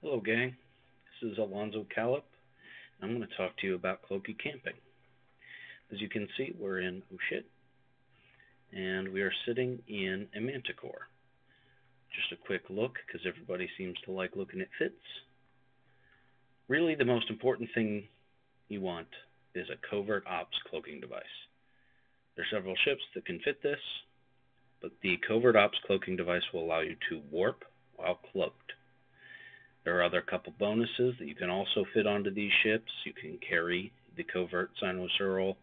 Hello, gang. This is Alonso Calip. I'm going to talk to you about cloaky camping. As you can see, we're in Oh Shit, and we are sitting in a manticore. Just a quick look, because everybody seems to like looking at fits. Really, the most important thing you want is a covert ops cloaking device. There are several ships that can fit this, but the covert ops cloaking device will allow you to warp while cloaked. There are other couple bonuses that you can also fit onto these ships. You can carry the covert cynosural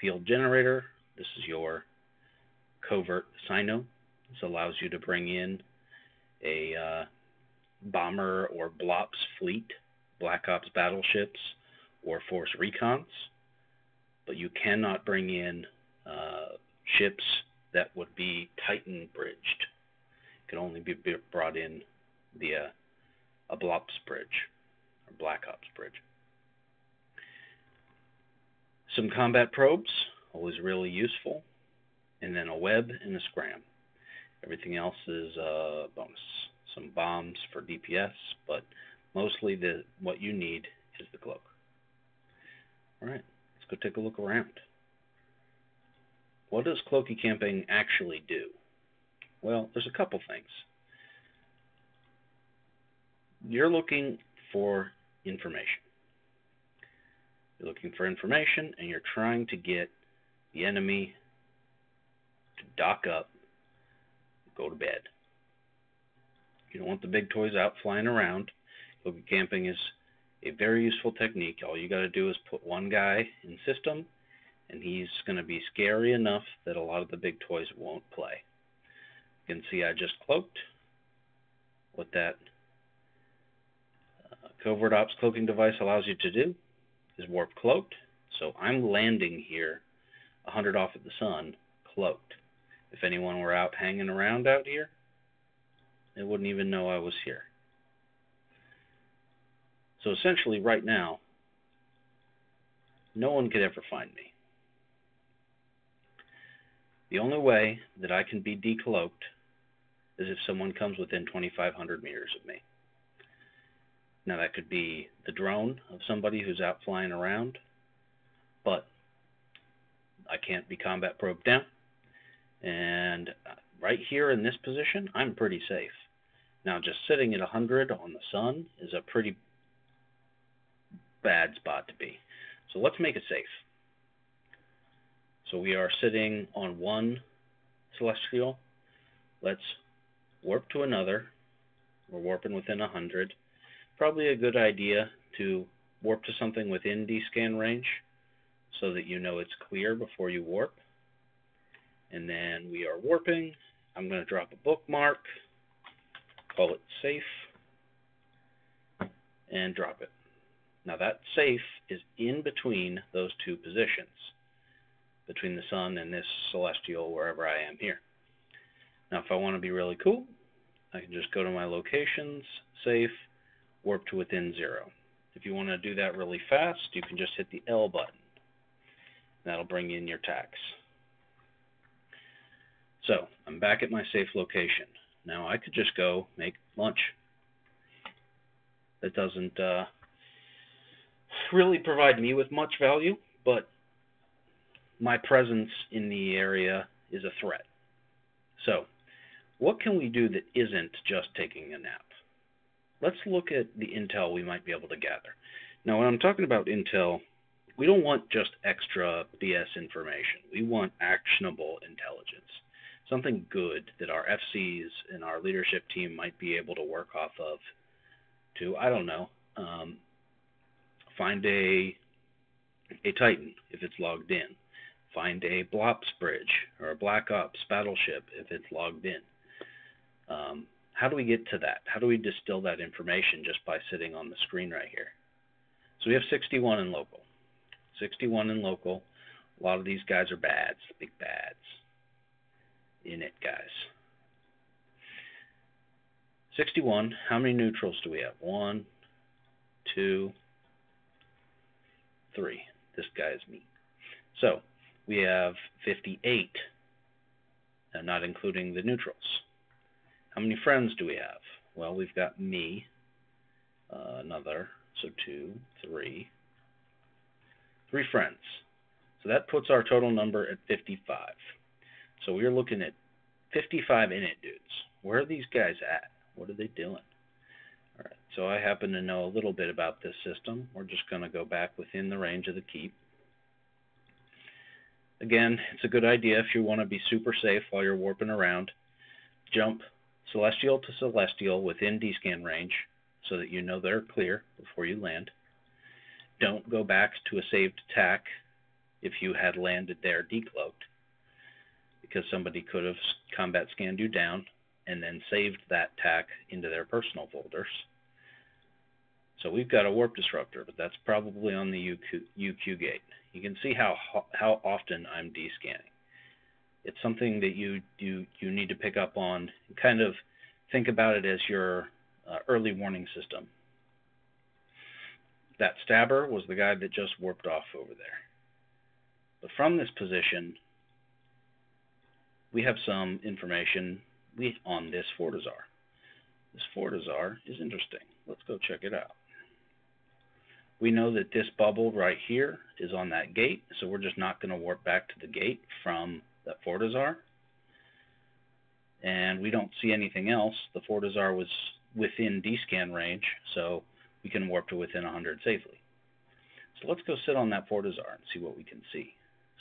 field generator. This is your covert cyno. This allows you to bring in a uh, bomber or BLOPS fleet, Black Ops battleships, or Force Recons, but you cannot bring in uh, ships that would be Titan bridged. It can only be brought in via a BLOPS bridge or Black Ops bridge. Some combat probes, always really useful, and then a web and a scram. Everything else is a bonus. Some bombs for DPS, but mostly the what you need is the cloak. All right, let's go take a look around. What does cloaky camping actually do? Well, there's a couple things. You're looking for information. You're looking for information and you're trying to get the enemy to dock up, go to bed. You don't want the big toys out flying around. Cloaky camping is a very useful technique. All you got to do is put one guy in system, and he's going to be scary enough that a lot of the big toys won't play. You can see I just cloaked. What that covert ops cloaking device allows you to do is warp cloaked. So I'm landing here 100 off at the sun, cloaked. If anyone were out hanging around out here, they wouldn't even know I was here. So essentially, right now, no one could ever find me. The only way that I can be decloaked is if someone comes within 2,500 meters of me. Now, that could be the drone of somebody who's out flying around, but I can't be combat probed down. And uh, right here in this position, I'm pretty safe. Now, just sitting at 100 on the sun is a pretty bad spot to be. So let's make it safe. So we are sitting on one celestial. Let's warp to another. We're warping within 100. Probably a good idea to warp to something within D-scan range so that you know it's clear before you warp. And then we are warping. I'm going to drop a bookmark, call it safe, and drop it. Now that safe is in between those two positions, between the sun and this celestial wherever I am here. Now if I want to be really cool, I can just go to my locations, safe, warp to within zero. If you want to do that really fast, you can just hit the L button. That'll bring in your tax. So I'm back at my safe location. Now I could just go make lunch. That doesn't uh, really provide me with much value, but my presence in the area is a threat. So, what can we do that isn't just taking a nap? Let's look at the intel we might be able to gather. Now, when I'm talking about intel, we don't want just extra BS information. We want actionable intelligence, something good that our FCs and our leadership team might be able to work off of to, I don't know, um, Find a a Titan if it's logged in. Find a BLOPS bridge or a Black Ops battleship if it's logged in. Um, how do we get to that? How do we distill that information just by sitting on the screen right here? So we have 61 in local. 61 in local. A lot of these guys are bads, big bads. In it, guys. 61. How many neutrals do we have? One, two, three. This guy is me. So we have 58, uh, not including the neutrals. How many friends do we have? Well, we've got me, uh, another, so two, three, three friends. So that puts our total number at 55. So we're looking at 55 init dudes. Where are these guys at? What are they doing? All right, so I happen to know a little bit about this system. We're just going to go back within the range of the keep. Again, it's a good idea if you want to be super safe while you're warping around. Jump celestial to celestial within D-scan range so that you know they're clear before you land. Don't go back to a saved tack if you had landed there decloaked because somebody could have combat scanned you down and then saved that tack into their personal folders. So we've got a warp disruptor, but that's probably on the UQ, UQ gate. You can see how how often I'm descanning. It's something that you you you need to pick up on. Kind of think about it as your uh, early warning system. That stabber was the guy that just warped off over there. But from this position, we have some information on this Fortizar. This Fortizar is interesting. Let's go check it out. We know that this bubble right here is on that gate, so we're just not going to warp back to the gate from that Fortizar. And we don't see anything else. The Fortizar was within D-scan range, so we can warp to within 100 safely. So let's go sit on that Fortizar and see what we can see.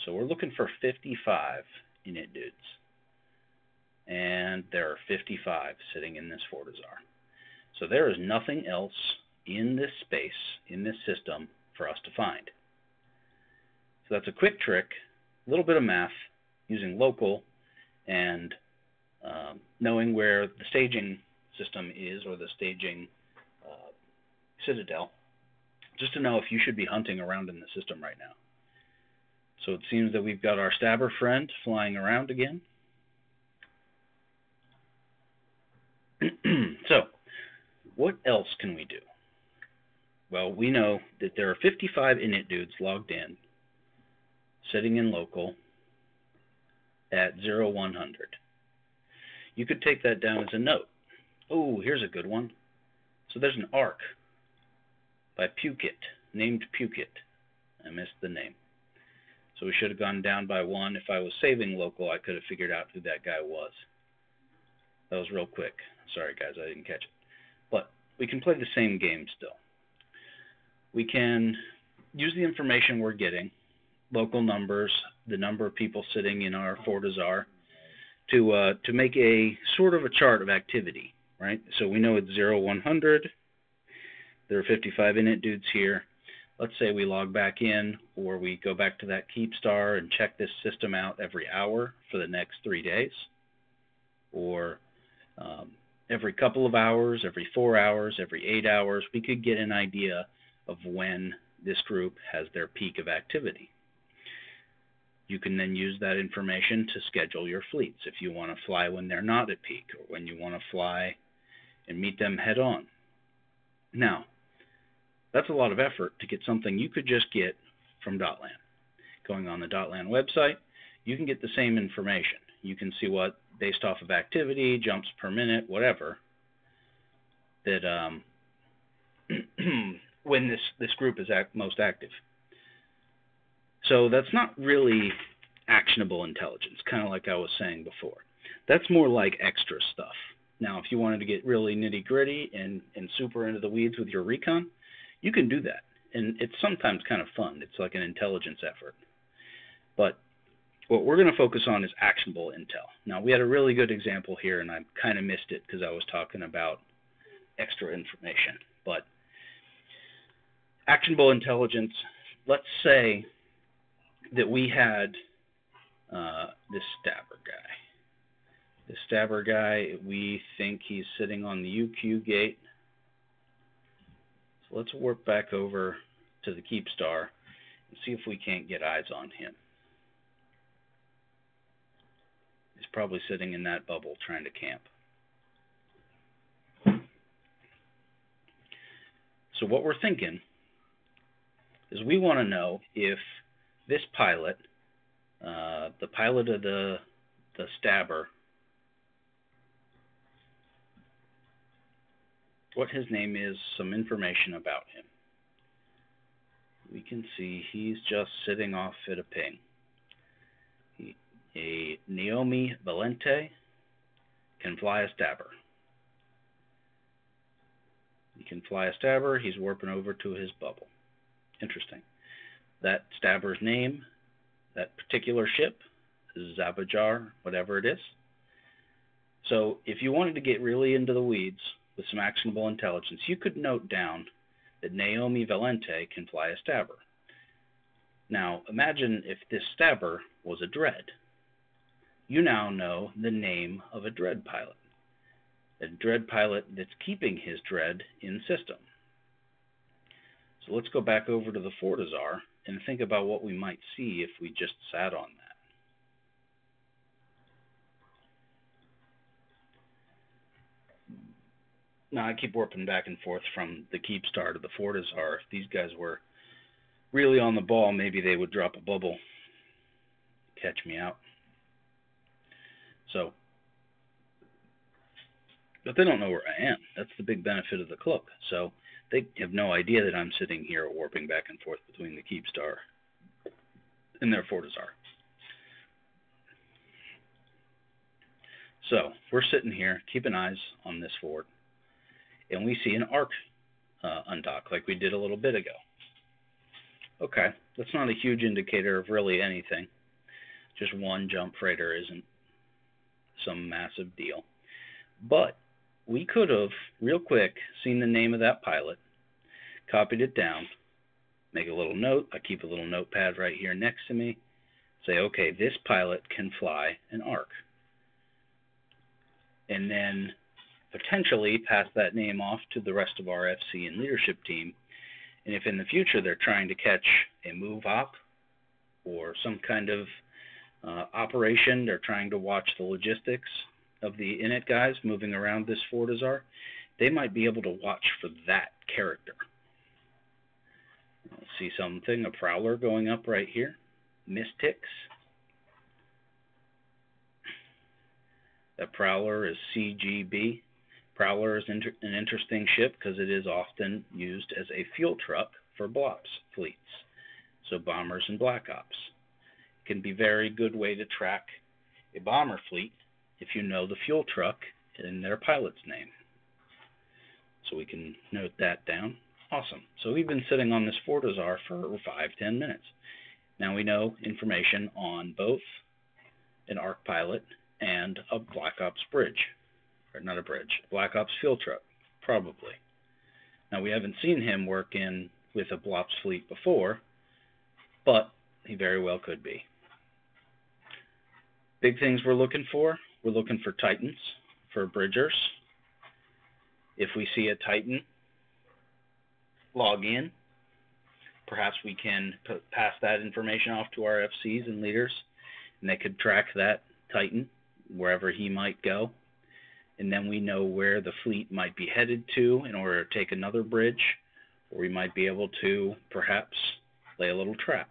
So we're looking for 55 init dudes and there are 55 sitting in this Fortizar. So there is nothing else in this space, in this system, for us to find. So that's a quick trick, a little bit of math, using local and um, knowing where the staging system is or the staging uh, citadel, just to know if you should be hunting around in the system right now. So it seems that we've got our stabber friend flying around again. so, what else can we do? Well, we know that there are 55 init dudes logged in, sitting in local at 0100. You could take that down as a note. Oh, here's a good one. So there's an arc by Pukit, named Pukit. I missed the name. So we should have gone down by one. If I was saving local, I could have figured out who that guy was. That was real quick. Sorry, guys, I didn't catch it. But we can play the same game still. We can use the information we're getting, local numbers, the number of people sitting in our Fortizar, to uh, to make a sort of a chart of activity, right? So we know it's 0, 100. There are 55 init dudes here. Let's say we log back in, or we go back to that Keepstar and check this system out every hour for the next three days, or um, every couple of hours, every four hours, every eight hours, we could get an idea of when this group has their peak of activity. You can then use that information to schedule your fleets if you want to fly when they're not at peak or when you want to fly and meet them head on. Now, that's a lot of effort to get something you could just get from Dotlan. Going on the Dotlan website, you can get the same information. You can see what based off of activity, jumps per minute, whatever, that um, when this, this group is act most active. So that's not really actionable intelligence, kind of like I was saying before. That's more like extra stuff. Now, if you wanted to get really nitty gritty and, and super into the weeds with your recon, you can do that. And it's sometimes kind of fun. It's like an intelligence effort. But what we're going to focus on is actionable intel. Now, we had a really good example here, and I kind of missed it because I was talking about extra information. But actionable intelligence, let's say that we had uh, this stabber guy. This stabber guy, we think he's sitting on the UQ gate. So let's warp back over to the Keepstar and see if we can't get eyes on him. He's probably sitting in that bubble trying to camp. So what we're thinking is we want to know if this pilot, uh, the pilot of the the stabber, what his name is, some information about him. We can see he's just sitting off at a ping. He, a Naomi Valente can fly a stabber. He can fly a stabber. He's warping over to his bubble. Interesting. That stabber's name, that particular ship, Zavajar, whatever it is. So if you wanted to get really into the weeds with some actionable intelligence, you could note down that Naomi Valente can fly a stabber. Now imagine if this stabber was a dread. You now know the name of a dread pilot a dread pilot that's keeping his dread in system. So let's go back over to the Fortizar and think about what we might see if we just sat on that. Now I keep warping back and forth from the Keepstar to the Fortizar. If these guys were really on the ball, maybe they would drop a bubble, catch me out. So but they don't know where I am. That's the big benefit of the cloak. So they have no idea that I'm sitting here warping back and forth between the Keepstar and their Fortizar. So we're sitting here, keeping eyes on this fort, and we see an arc uh, undock like we did a little bit ago. Okay, that's not a huge indicator of really anything. Just one jump freighter isn't some massive deal. But we could have, real quick, seen the name of that pilot, copied it down, make a little note. I keep a little notepad right here next to me. Say, okay, this pilot can fly an arc. And then potentially pass that name off to the rest of our FC and leadership team. And if in the future they're trying to catch a move op or some kind of uh, operation, they're trying to watch the logistics, of the init guys moving around this Fortizar, they might be able to watch for that character. See something, a Prowler going up right here. Mystics. That Prowler is CGB. Prowler is inter an interesting ship because it is often used as a fuel truck for BLOPS fleets, so bombers and black ops. Can be a very good way to track a bomber fleet if you know the fuel truck and their pilot's name. So we can note that down. Awesome. So we've been sitting on this Fortizar for five, ten minutes. Now we know information on both an ARC pilot and a Black Ops bridge. Or not a bridge, Black Ops fuel truck, probably. Now we haven't seen him work in with a BLOPS fleet before, but he very well could be. Big things we're looking for we're looking for Titans, for Bridgers. If we see a Titan, log in. Perhaps we can pass that information off to our FCs and leaders, and they could track that Titan wherever he might go. And then we know where the fleet might be headed to in order to take another bridge, or we might be able to perhaps lay a little trap.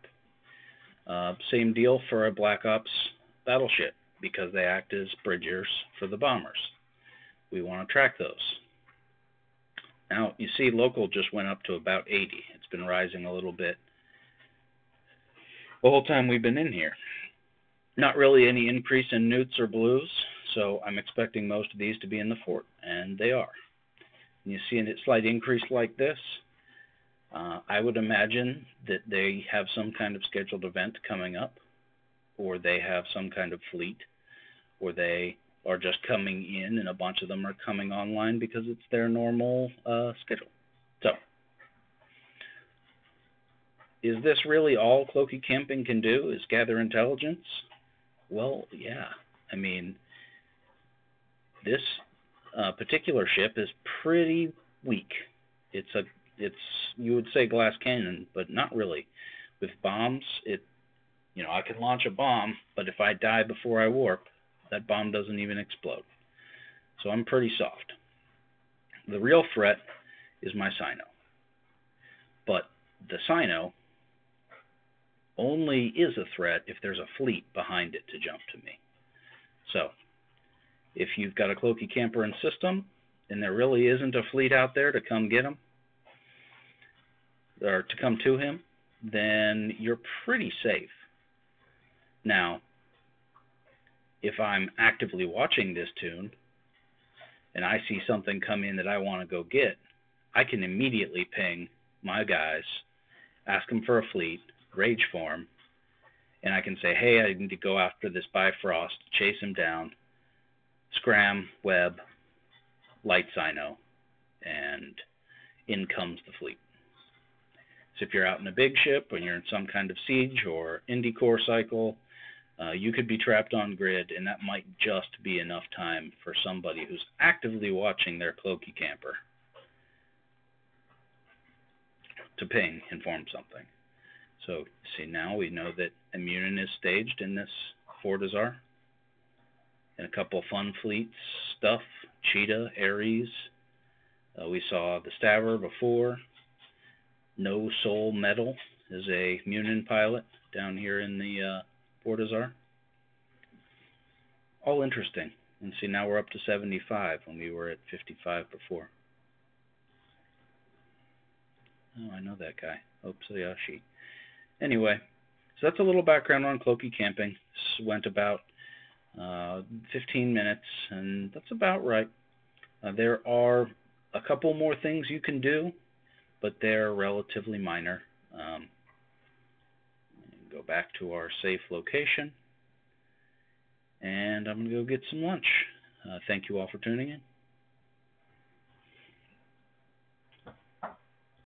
Uh, same deal for a Black Ops battleship because they act as bridgers for the bombers. We want to track those. Now, you see local just went up to about 80. It's been rising a little bit the whole time we've been in here. Not really any increase in newts or blues, so I'm expecting most of these to be in the fort, and they are. And you see a slight increase like this, uh, I would imagine that they have some kind of scheduled event coming up, or they have some kind of fleet or they are just coming in and a bunch of them are coming online because it's their normal uh, schedule. So, is this really all Cloaky Camping can do? Is gather intelligence? Well, yeah. I mean, this uh, particular ship is pretty weak. It's a, it's you would say glass cannon, but not really. With bombs, it, you know, I can launch a bomb, but if I die before I warp, that bomb doesn't even explode. So I'm pretty soft. The real threat is my Cyno. But the Cyno only is a threat if there's a fleet behind it to jump to me. So if you've got a cloaky camper in system, and there really isn't a fleet out there to come get him or to come to him, then you're pretty safe. Now, if I'm actively watching this tune and I see something come in that I want to go get, I can immediately ping my guys, ask them for a fleet, rage form, and I can say, hey, I need to go after this Bifrost, chase him down, scram, web, light Cyno, and in comes the fleet. So if you're out in a big ship, when you're in some kind of siege or Indy core cycle, uh, you could be trapped on grid, and that might just be enough time for somebody who's actively watching their cloaky camper to ping and form something. So, see, now we know that a Munin is staged in this Fortizar. And a couple fun fleets stuff Cheetah, Ares. Uh, we saw the Stabber before. No Soul Metal is a Munin pilot down here in the uh, Fortizar. All interesting. And see, now we're up to 75 when we were at 55 before. Oh, I know that guy. Otsuyashi. Anyway, so that's a little background on Cloaky Camping. This went about uh, 15 minutes, and that's about right. Uh, there are a couple more things you can do, but they're relatively minor. Um, back to our safe location, and I'm going to go get some lunch. Uh, thank you all for tuning in.